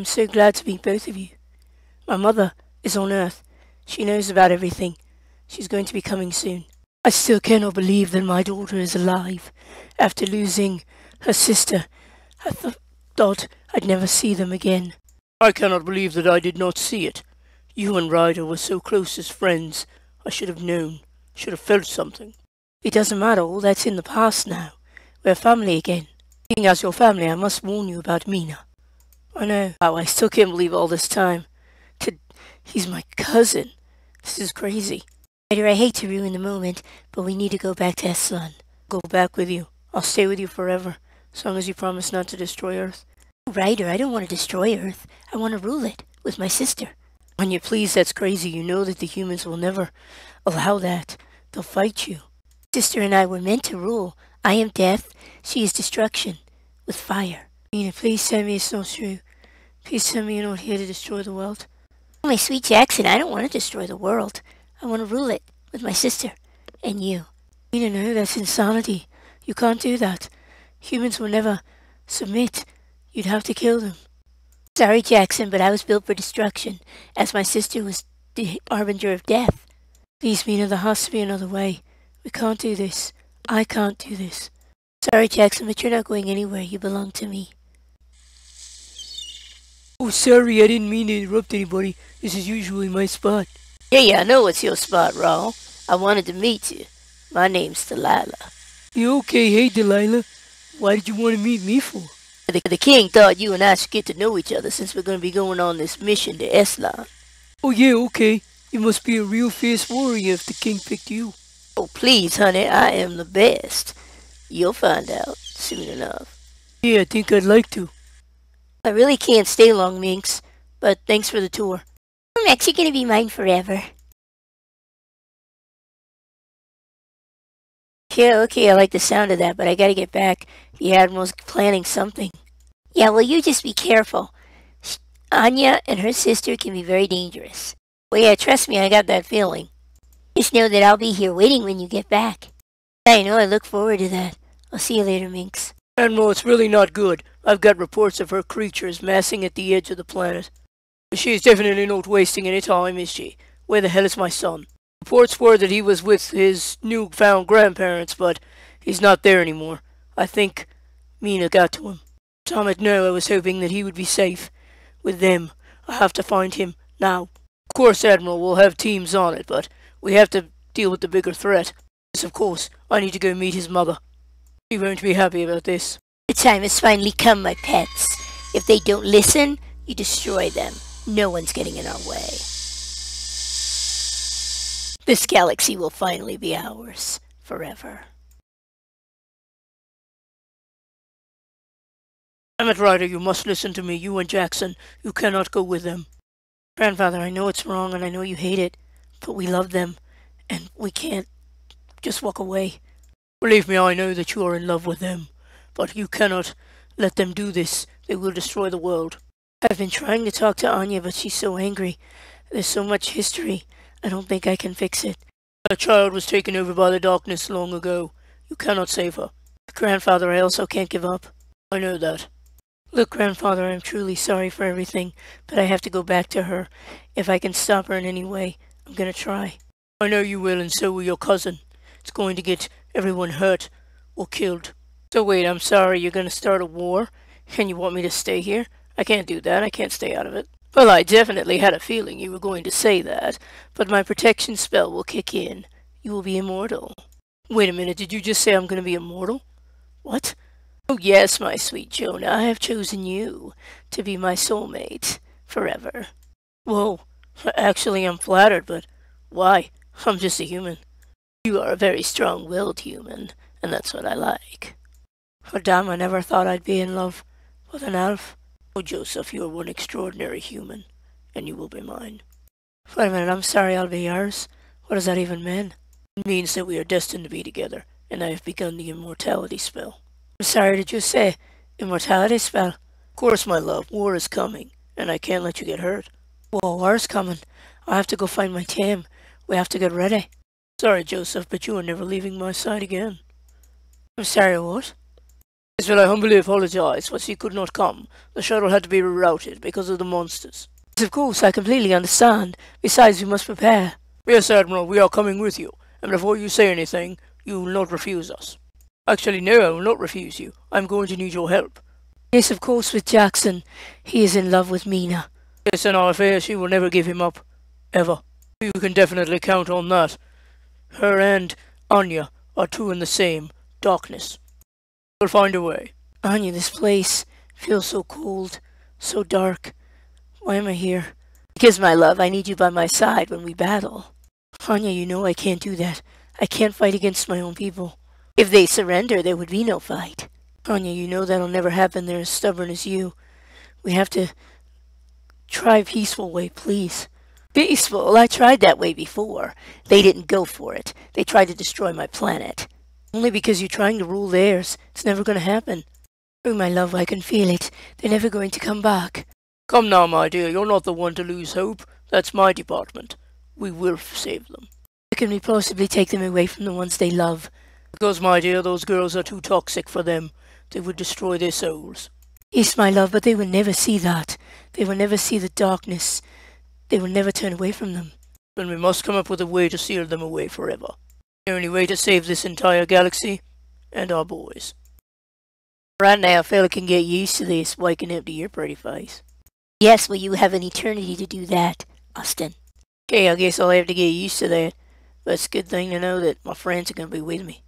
I'm so glad to meet both of you. My mother is on Earth. She knows about everything. She's going to be coming soon. I still cannot believe that my daughter is alive. After losing her sister, I th thought I'd never see them again. I cannot believe that I did not see it. You and Ryder were so close as friends. I should have known, should have felt something. It doesn't matter, all that's in the past now. We're family again. Being as your family, I must warn you about Mina. I know. Wow, I still can't believe all this time. To, he's my cousin. This is crazy. Ryder, I hate to ruin the moment, but we need to go back to Eslan. Go back with you. I'll stay with you forever, as long as you promise not to destroy Earth. Ryder, I don't want to destroy Earth. I want to rule it, with my sister. When you please, that's crazy. You know that the humans will never allow that. They'll fight you. Sister and I were meant to rule. I am death, she is destruction, with fire. Mina, please tell me not true. Please tell me you're not here to destroy the world. Oh, my sweet Jackson, I don't want to destroy the world. I want to rule it, with my sister, and you. You know, that's insanity. You can't do that. Humans will never submit. You'd have to kill them. Sorry, Jackson, but I was built for destruction, as my sister was the harbinger of death. Please, Mina, there has to be another way. We can't do this. I can't do this. Sorry, Jackson, but you're not going anywhere. You belong to me. Oh, sorry, I didn't mean to interrupt anybody. This is usually my spot. Yeah, yeah, I know it's your spot, Raul. I wanted to meet you. My name's Delilah. You okay, hey, Delilah. Why did you want to meet me for? The, the king thought you and I should get to know each other since we're going to be going on this mission to Eslan. Oh, yeah, okay. You must be a real fierce warrior if the king picked you. Oh, please, honey, I am the best. You'll find out soon enough. Yeah, I think I'd like to. I really can't stay long, Minx, but thanks for the tour. I'm actually to be mine forever. Yeah, okay, I like the sound of that, but I gotta get back. The Admiral's planning something. Yeah, well, you just be careful. Anya and her sister can be very dangerous. Well, yeah, trust me, I got that feeling. Just know that I'll be here waiting when you get back. I know, I look forward to that. I'll see you later, Minx. Admiral, it's really not good. I've got reports of her creatures massing at the edge of the planet. She is definitely not wasting any time, is she? Where the hell is my son? Reports were that he was with his newfound grandparents, but he's not there anymore. I think Mina got to him. Tom had know I was hoping that he would be safe with them. I have to find him now. Of course, Admiral, we'll have teams on it, but we have to deal with the bigger threat. Yes, of course. I need to go meet his mother. She won't be happy about this. The time has finally come, my pets. If they don't listen, you destroy them. No one's getting in our way. This galaxy will finally be ours. Forever. Emmett Ryder, you must listen to me. You and Jackson. You cannot go with them. Grandfather, I know it's wrong and I know you hate it but we love them, and we can't just walk away. Believe me, I know that you are in love with them, but you cannot let them do this. They will destroy the world. I've been trying to talk to Anya, but she's so angry. There's so much history. I don't think I can fix it. That child was taken over by the darkness long ago. You cannot save her. Grandfather, I also can't give up. I know that. Look, Grandfather, I'm truly sorry for everything, but I have to go back to her. If I can stop her in any way, I'm gonna try. I know you will, and so will your cousin. It's going to get everyone hurt or killed. So wait, I'm sorry, you're gonna start a war? And you want me to stay here? I can't do that, I can't stay out of it. Well, I definitely had a feeling you were going to say that, but my protection spell will kick in. You will be immortal. Wait a minute, did you just say I'm going to be immortal? What? Oh yes, my sweet Jonah, I have chosen you to be my soulmate forever. Whoa, Actually, I'm flattered, but why? I'm just a human. You are a very strong-willed human, and that's what I like. Oh, damn, I never thought I'd be in love with an elf. Oh, Joseph, you are one extraordinary human, and you will be mine. Wait a minute, I'm sorry I'll be yours. What does that even mean? It means that we are destined to be together, and I have begun the immortality spell. I'm sorry, did you say immortality spell? Of course, my love, war is coming, and I can't let you get hurt. Whoa, war's coming. I have to go find my team. We have to get ready. Sorry, Joseph, but you are never leaving my side again. I'm sorry, what? Well, I humbly apologize, but she could not come. The shuttle had to be rerouted because of the monsters. Yes, of course, I completely understand. Besides, we must prepare. Yes, Admiral, we are coming with you, and before you say anything, you will not refuse us. Actually, no, I will not refuse you. I'm going to need your help. Yes, of course, with Jackson. He is in love with Mina. Yes, in our affairs, she will never give him up. Ever. You can definitely count on that. Her and Anya are two in the same darkness. We'll find a way. Anya, this place feels so cold, so dark. Why am I here? Because, my love, I need you by my side when we battle. Anya, you know I can't do that. I can't fight against my own people. If they surrender, there would be no fight. Anya, you know that'll never happen. They're as stubborn as you. We have to try a peaceful way, please. Peaceful? I tried that way before. They didn't go for it. They tried to destroy my planet. Only because you're trying to rule theirs. It's never going to happen. Oh, my love, I can feel it. They're never going to come back. Come now, my dear. You're not the one to lose hope. That's my department. We will save them. How can we possibly take them away from the ones they love? Because, my dear, those girls are too toxic for them. They would destroy their souls. Yes, my love, but they will never see that. They will never see the darkness. They will never turn away from them. Then we must come up with a way to seal them away forever. The only way to save this entire galaxy and our boys. Right now, a fella can get used to this waking up to your pretty face. Yes, well, you have an eternity to do that, Austin. Okay, I guess I'll have to get used to that. But it's a good thing to know that my friends are going to be with me.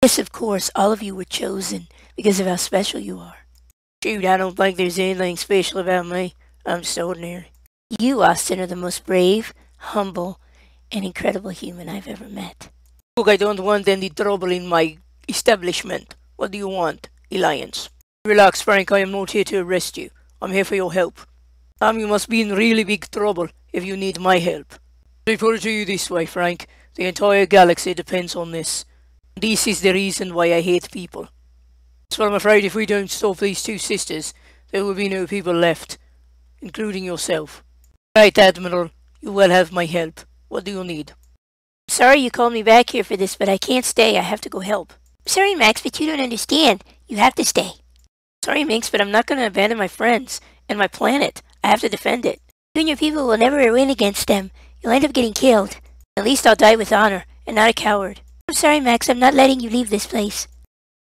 Yes, of course, all of you were chosen because of how special you are. Shoot, I don't think there's anything special about me. I'm just ordinary. You, Austin, are the most brave, humble, and incredible human I've ever met. Look, I don't want any trouble in my establishment. What do you want, Alliance? Relax, Frank. I am not here to arrest you. I'm here for your help. Tom, you must be in really big trouble if you need my help. Let put it to you this way, Frank. The entire galaxy depends on this. This is the reason why I hate people. So I'm afraid if we don't stop these two sisters, there will be no people left, including yourself. Right, Admiral. You will have my help. What do you need? Sorry you called me back here for this, but I can't stay. I have to go help. Sorry, Max, but you don't understand. You have to stay. Sorry, Minx, but I'm not going to abandon my friends and my planet. I have to defend it. You and your people will never win against them. You'll end up getting killed. At least I'll die with honor and not a coward. I'm sorry, Max. I'm not letting you leave this place.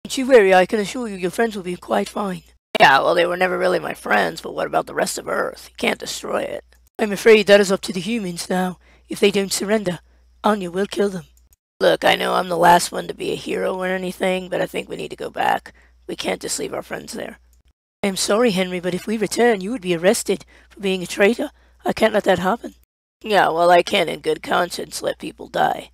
Don't you worry. I can assure you your friends will be quite fine. Yeah, well, they were never really my friends, but what about the rest of Earth? You can't destroy it. I'm afraid that is up to the humans now. If they don't surrender, Oh, Anya will kill them. Look, I know I'm the last one to be a hero or anything, but I think we need to go back. We can't just leave our friends there. I'm sorry, Henry, but if we return, you would be arrested for being a traitor. I can't let that happen. Yeah, well, I can't in good conscience let people die.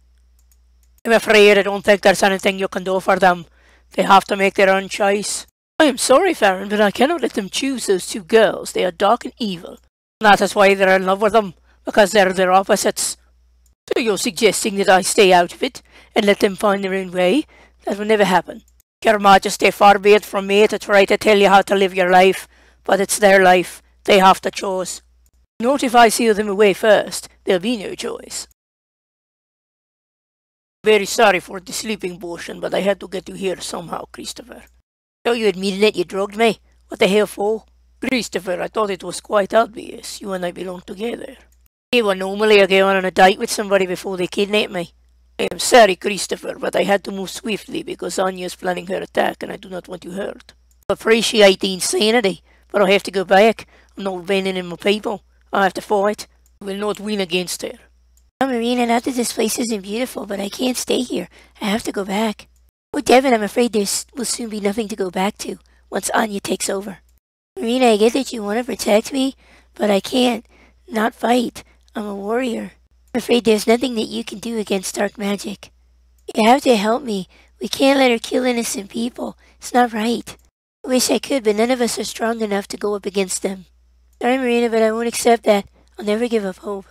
I'm afraid I don't think there's anything you can do for them. They have to make their own choice. I am sorry, Farron, but I cannot let them choose those two girls. They are dark and evil. That is why they're in love with them, because they're their opposites. So you're suggesting that I stay out of it and let them find their own way? That will never happen. Your Majesty, far be it from me to try to tell you how to live your life, but it's their life. They have to choose. Not if I seal them away first. There'll be no choice. Very sorry for the sleeping potion, but I had to get you here somehow, Christopher. So you admitted it you drugged me? What the hell for? Christopher, I thought it was quite obvious. You and I belong together. Yeah, well, normally I go on a date with somebody before they kidnap me. I am sorry, Christopher, but I had to move swiftly because Anya is planning her attack and I do not want you hurt. I appreciate the insanity, but I have to go back. I'm not abandoning my people. I have to fight. I will not win against her. Marina, not that this place isn't beautiful, but I can't stay here. I have to go back. Oh, Devin, I'm afraid there will soon be nothing to go back to once Anya takes over. Marina, I get that you want to protect me, but I can't not fight. I'm a warrior. I'm afraid there's nothing that you can do against dark magic. You have to help me. We can't let her kill innocent people. It's not right. I wish I could, but none of us are strong enough to go up against them. Sorry, Marina, but I won't accept that. I'll never give up hope.